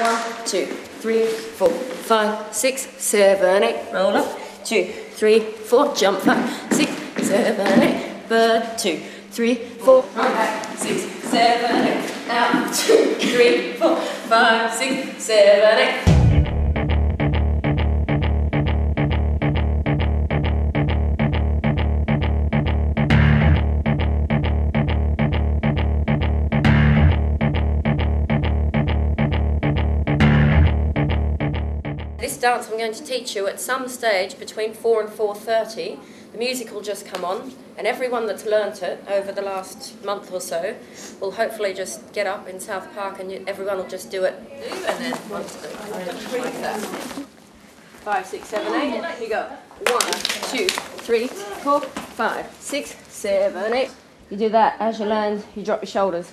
One, two, three, four, five, six, seven, eight. Roll up. Two, three, four. Jump five, six, seven, eight. Bird. Two, three, four. Run back. Six, seven, eight. Out. Two, three, four, five, six, seven, eight. Dance I'm going to teach you at some stage between 4 and 4.30. The music will just come on and everyone that's learnt it over the last month or so will hopefully just get up in South Park and you, everyone will just do it. And then once like that. Five, six, seven, eight. Here you go. One, two, three, four, five, six, seven, eight. You do that. As you land, you drop your shoulders.